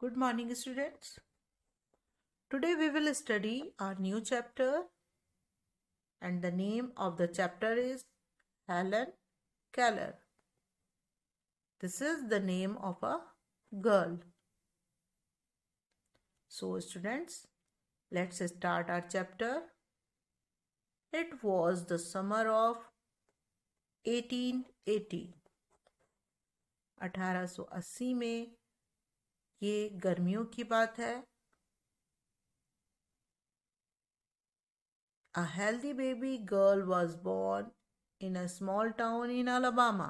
Good morning, students. Today we will study our new chapter, and the name of the chapter is Helen Keller. This is the name of a girl. So, students, let's start our chapter. It was the summer of 1880. 1880 में ये गर्मियों की बात है A healthy baby girl was born in a small town in Alabama.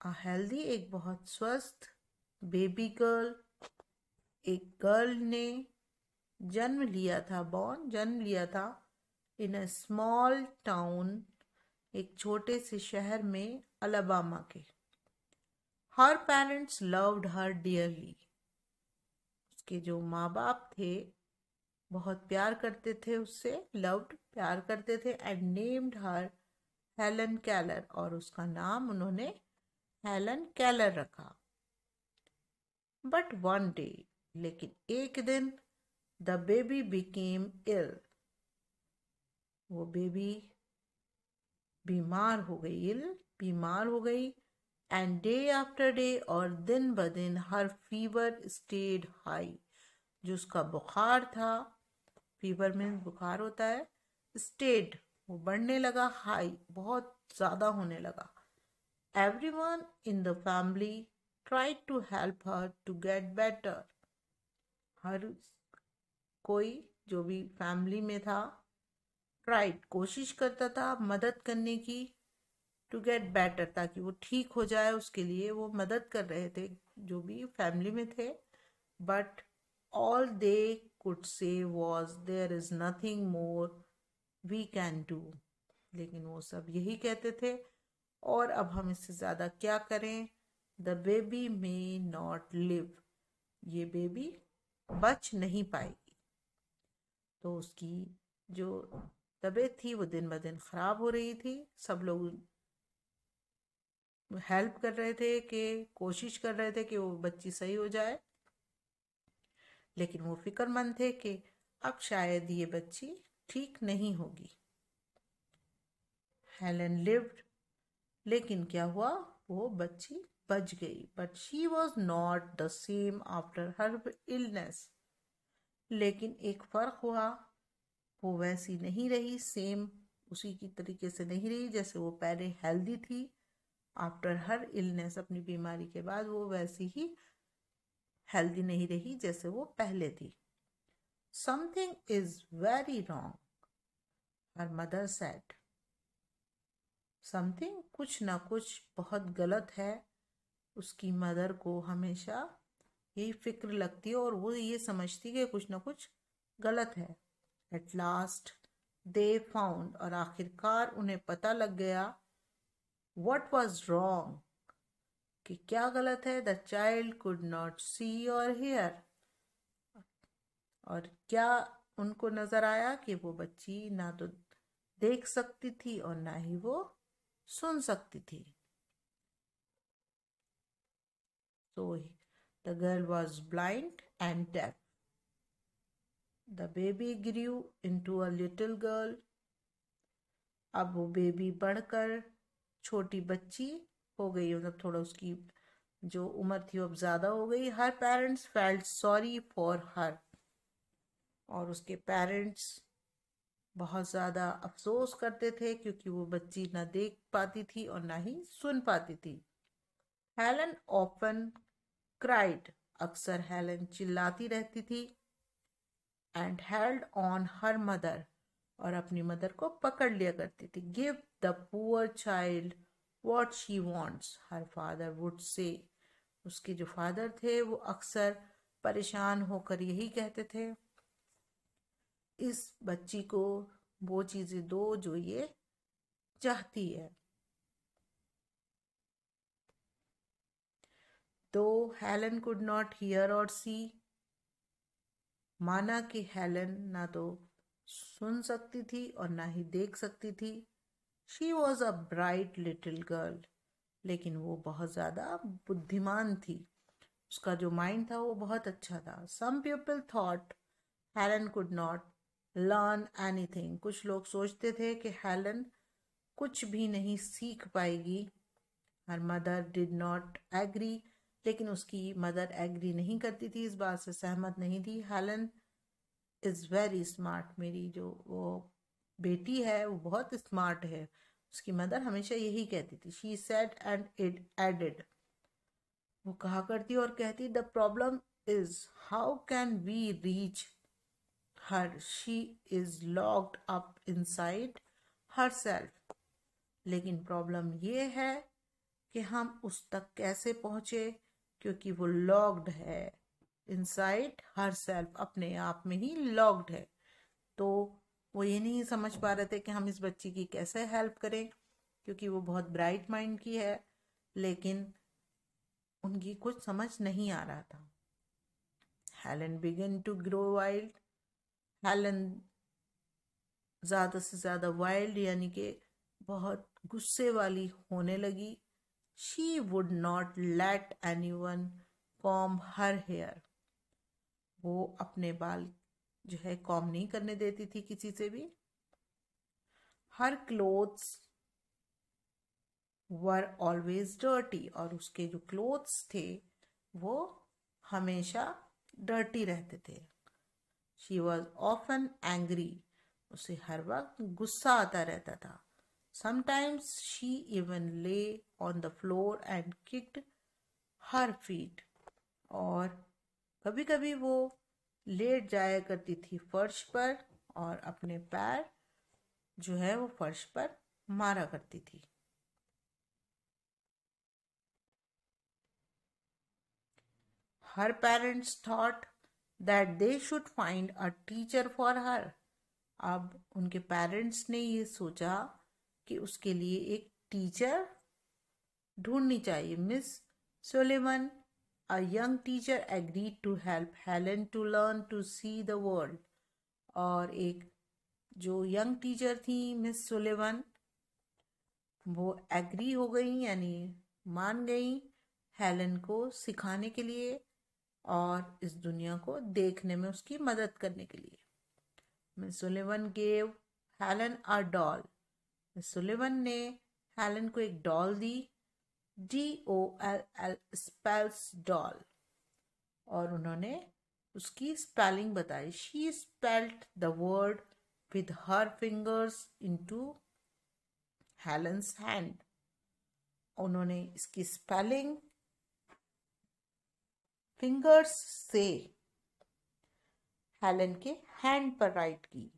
A healthy, एक बहुत स्वस्थ baby girl एक गर्ल ने जन्म लिया था बॉर्न जन्म लिया था इन अ स्मॉल टाउन एक छोटे से शहर में अलाबामा के her parents loved her dearly उसके जो माँ बाप थे, बहुत प्यार करते थे उससे लव्ड प्यार करते थे and named her Helen Keller और उसका नाम उन्होंने हेलन कैलर रखा। बट वन डे लेकिन एक दिन द बेबी बिकेम इल वो बेबी बीमार हो गई इल बीमार हो गई। एंड डे आफ्टर डे और दिन ब दिन हर फीवर स्टेड हाई जो उसका बुखार था फीवर में बुखार होता है स्टेड वो बढ़ने लगा हाई बहुत ज़्यादा होने लगा। Every one in the family try to help her to get better हर कोई जो भी फैमिली में था ट्राइड कोशिश करता था मदद करने की टू गेट बेटर ताकि वो ठीक हो जाए, उसके लिए वो मदद कर रहे थे, जो भी फैमिली में थे। But all they could say was there is nothing more we can do लेकिन वो सब यही कहते थे, और अब हम इससे ज़्यादा क्या करें? The baby may not live ये बेबी बच नहीं पाएगी। तो उसकी जो तबीयत थी, वो दिन ब दिन ख़राब हो रही थी। सब लोग हेल्प कर रहे थे कि कोशिश कर रहे थे कि वो बच्ची सही हो जाए। लेकिन वो फिक्रमंद थे कि अब शायद ये बच्ची ठीक नहीं होगी। हेलन लिव्ड लेकिन क्या हुआ? वो बच्ची बच गई। But she was not the same after her illness लेकिन एक फ़र्क हुआ। वो वैसी नहीं रही सेम उसी की तरीके से नहीं रही, जैसे वो पहले हेल्दी थी। आफ्टर हर इलनेस अपनी बीमारी के बाद वो वैसी ही हेल्दी नहीं रही जैसे वो पहले थी। Something is very wrong her mother said something कुछ ना कुछ बहुत गलत है, उसकी मदर को हमेशा यही फ़िक्र लगती है और वो ये समझती कि कुछ ना कुछ गलत है। एट लास्ट दे फाउंड और आखिरकार उन्हें पता लग गया वट वॉज़ रॉन्ग कि क्या गलत है? The child could not see और हेयर और क्या उनको नज़र आया कि वो बच्ची ना तो देख सकती थी और ना ही वो सुन सकती थी? So, the girl was blind and deaf. The baby grew into a little girl. अब वो बेबी बढ़कर छोटी बच्ची हो गई मतलब थोड़ा उसकी जो उम्र थी अब ज़्यादा हो गई। Her parents felt sorry for her और उसके पेरेंट्स बहुत ज़्यादा अफसोस करते थे क्योंकि वो बच्ची ना देख पाती थी और ना ही सुन पाती थी। हेलन ऑफन क्राइड अक्सर हेलन चिल्लाती रहती थी and held on her mother और अपनी मदर को पकड़ लिया करती थी। Give the poor child what she wants her father would say उसके जो फादर थे, वो अक्सर परेशान होकर यही कहते थे, इस बच्ची को वो चीज़ें दो जो ये चाहती है। तो हेलन कुड नॉट हियर और सी माना कि हेलन ना तो सुन सकती थी और ना ही देख सकती थी। She was a bright little girl लेकिन वो बहुत ज़्यादा बुद्धिमान थी। उसका जो माइंड था वो बहुत अच्छा था। Some people thought Helen could not learn anything कुछ लोग सोचते थे कि हेलन कुछ भी नहीं सीख पाएगी। Her mother did not agree लेकिन उसकी मदर एग्री नहीं करती थी। इस बात से सहमत नहीं थी हेलन इज़ वेरी स्मार्ट। मेरी जो वो बेटी है, वो बहुत स्मार्ट है। उसकी मदर हमेशा यही कहती थी। She said and it added वो कहा करती और कहती the problem is how can we reach her she is locked up inside herself लेकिन प्रॉब्लम ये है कि हम उस तक कैसे पहुँचे? क्योंकि वो लॉक्ड है। इनसाइड हर सेल्फ अपने आप में ही लॉक्ड है। तो वो ये नहीं समझ पा रहे थे कि हम इस बच्ची की कैसे हेल्प करें, क्योंकि वो बहुत ब्राइट माइंड की है, लेकिन उनकी कुछ समझ नहीं आ रहा था। Helen began to grow wild Helen ज़्यादा से ज़्यादा वाइल्ड यानी कि बहुत गुस्से वाली होने लगी। She would not let anyone comb her hair वो अपने बाल जो है कॉम नहीं करने देती थी किसी से भी। Her clothes were always dirty और उसके जो क्लोथ्स थे वो हमेशा डर्टी रहते थे। शी वॉज़ ऑफन एंग्री उसे हर वक्त गुस्सा आता रहता था। Sometimes she even lay on the floor and kicked her feet और कभी कभी वो लेट जाया करती थी फर्श पर और अपने पैर जो है वो फर्श पर मारा करती थी। Her parents thought that they should find a teacher for her अब उनके पेरेंट्स ने ये सोचा कि उसके लिए एक टीचर ढूंढनी चाहिए Miss Sullivan A young teacher agreed to help Helen to learn to see the world. और एक जो यंग टीचर थी मिस सुलेवन वो एग्री हो गई, यानी मान गई हेलन को सिखाने के लिए और इस दुनिया को देखने में उसकी मदद करने के लिए। Miss Sullivan gave Helen a doll Miss Sullivan ने हेलन को एक डॉल दी। D O L L spells doll और उन्होंने उसकी स्पेलिंग बताई। She spelt the word with her fingers into Helen's hand उन्होंने इसकी स्पेलिंग फिंगर्स से हेलन के हैंड पर राइट की।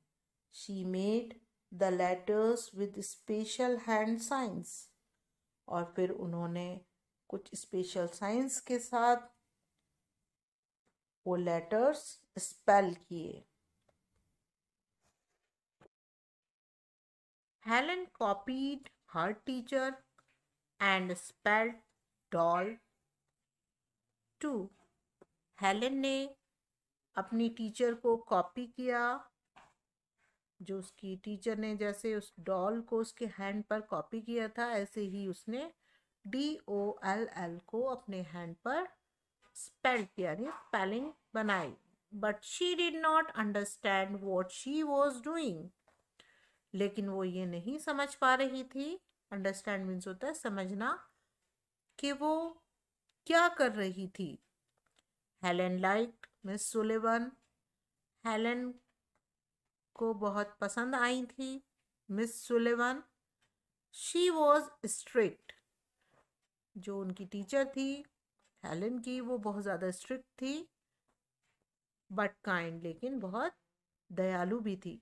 She made the letters with special hand signs और फिर उन्होंने कुछ स्पेशल साइंस के साथ वो लेटर्स स्पेल किए। Helen copied her teacher and spelled doll to Helen ने अपनी टीचर को कॉपी किया जो उसकी टीचर ने जैसे उस डॉल को उसके हैंड पर कॉपी किया था, ऐसे ही उसने डी ओ एल एल को अपने हैंड पर स्पेल यानी स्पेलिंग बनाई। But she did not understand what she was doing लेकिन वो ये नहीं समझ पा रही थी। अंडरस्टैंड मीन्स होता है समझना कि वो क्या कर रही थी। Helen like Miss Sullivan Helen को बहुत पसंद आई थी Miss Sullivan she was strict जो उनकी टीचर थी हेलन की, वो बहुत ज़्यादा स्ट्रिक्ट थी बट काइंड लेकिन बहुत दयालु भी थी.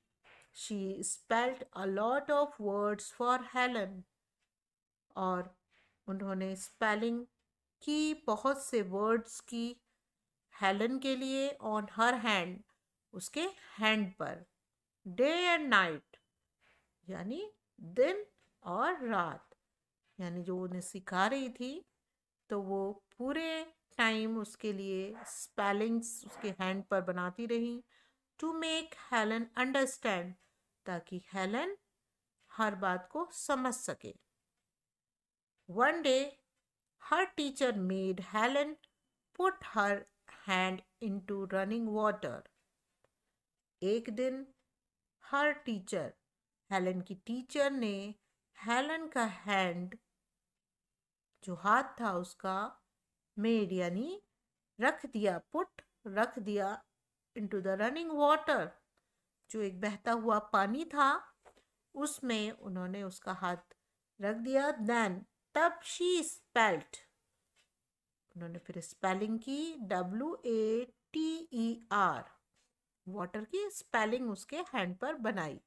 She spelt a lot of words for Helen और उन्होंने स्पेलिंग की, बहुत से वर्ड्स की हेलन के लिए ऑन हर हैंड उसके हैंड पर. डे एंड नाइट, यानी दिन और रात। यानी जो उन्हें सिखा रही थी तो वो पूरे टाइम उसके लिए स्पेलिंग्स उसके हैंड पर बनाती रही टू मेक हेलन अंडरस्टैंड ताकि हेलन हर बात को समझ सके। One day her teacher made Helen put her hand into running water एक दिन हर टीचर, हेलन की टीचर ने हेलन का हैंड जो हाथ था उसका मेड, यानी रख दिया, पुट रख दिया इनटू द रनिंग वाटर जो एक बहता हुआ पानी था, उसमें उन्होंने उसका हाथ रख दिया। देन तब शी स्पेल्ट उन्होंने फिर स्पेलिंग की W A T E R water की स्पेलिंग उसके हैंड पर बनाई।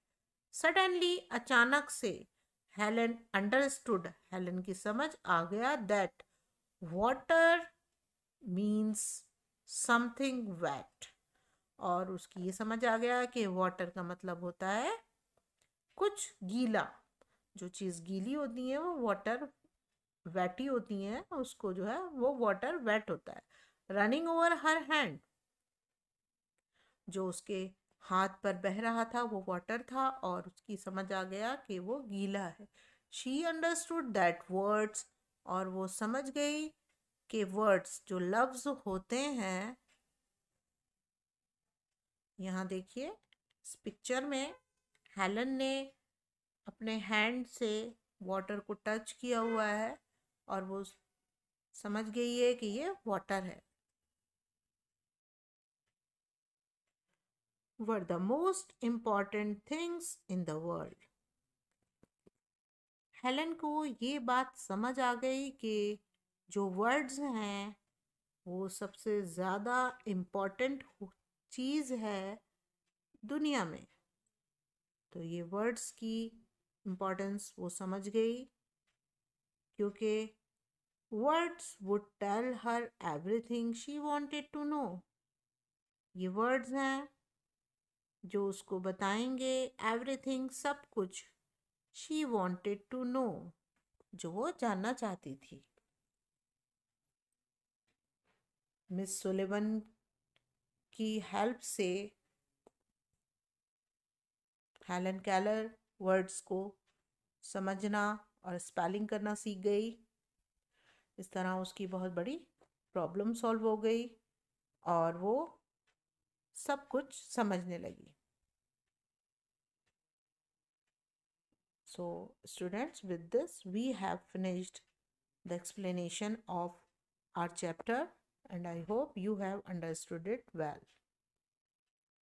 सडनली अचानक से हेलन अंडरस्टूड हेलन की समझ आ गया that water means something wet और उसकी ये समझ आ गया कि वाटर का मतलब होता है कुछ गीला। जो चीज़ गीली होती है, वो वाटर वेटी होती हैं, उसको जो है वो वाटर वेट होता है। रनिंग ओवर हर हैंड जो उसके हाथ पर बह रहा था, वो वाटर था और उसकी समझ आ गया कि वो गीला है। शी अंडरस्टूड दैट वर्ड्स और वो समझ गई कि वर्ड्स जो लफ्ज होते हैं, यहाँ देखिए, इस पिक्चर में हेलन ने अपने हैंड से वाटर को टच किया हुआ है और वो समझ गई है कि ये वाटर है। Were the most important things in the world. Helen को ये बात समझ आ गई कि जो वर्ड्स हैं, वो सबसे ज़्यादा इंपॉर्टेंट चीज़ है दुनिया में तो ये वर्ड्स की इम्पोर्टेंस वो समझ गई, क्योंकि words would tell her everything she wanted to know ये वर्ड्स हैं जो उसको बताएँगे एवरीथिंग सब कुछ शी वॉन्टेड टू नो जो वो जानना चाहती थी। मिस सुलेवन की हेल्प से हेलन कैलर वर्ड्स को समझना और स्पेलिंग करना सीख गई। इस तरह उसकी बहुत बड़ी प्रॉब्लम सॉल्व हो गई और वो सब कुछ समझने लगी। So students with this we have finished the explanation of our chapter and I hope you have understood it well